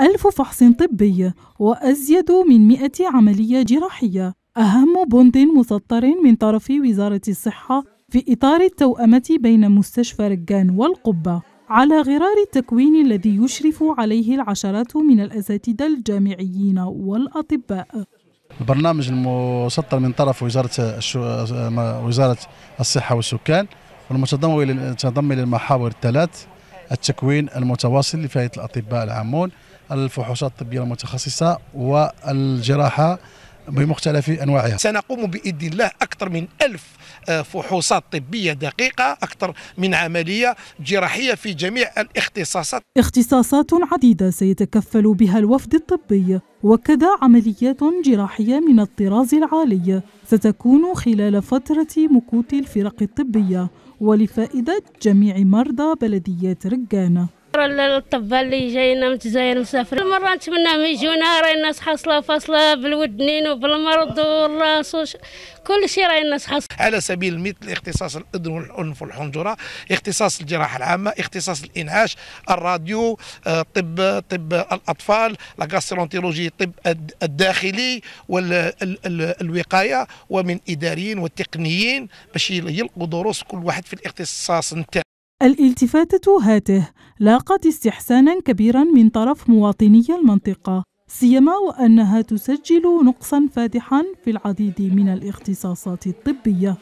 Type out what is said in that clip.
ألف فحص طبي وأزيد من مئة عملية جراحية أهم بند مسطر من طرف وزارة الصحة في إطار التوأمة بين مستشفى رجان والقبة على غرار التكوين الذي يشرف عليه العشرات من الأساتذة الجامعيين والأطباء البرنامج المسطر من طرف وزارة. وزارة الصحة والسكان والمتضمن للمحاور الثلاث التكوين المتواصل لفئة الأطباء العامون الفحوصات الطبية المتخصصة والجراحة بمختلف أنواعها. سنقوم بإذن الله أكثر من ألف آه، فحوصات طبية دقيقة أكثر من عملية جراحية في جميع الاختصاصات. اختصاصات عديدة سيتكفل بها الوفد الطبي وكذا عمليات جراحية من الطراز العالي ستكون خلال فترة مكوت الفرق الطبية ولفائدة جميع مرضى بلديات رجانة الطباء اللي جاينا من الجزائر مسافر مرة نتمنى ما يجونا راهي الناس حاصلة فاصلة بالودنين وبالمرض والرأس وش... كل شيء راهي الناس حاصلة على سبيل المثل اختصاص الأذن والأنف والحنجرة اختصاص الجراحة العامة اختصاص الإنعاش الراديو آه، طب طب الأطفال لاغاسترونتولوجي طب الداخلي والوقاية ومن إداريين وتقنيين باش يلقوا دروس كل واحد في الاختصاص نتاعو. الالتفاتة هاته. لاقت استحسانا كبيرا من طرف مواطني المنطقة سيما وأنها تسجل نقصا فادحا في العديد من الاختصاصات الطبية.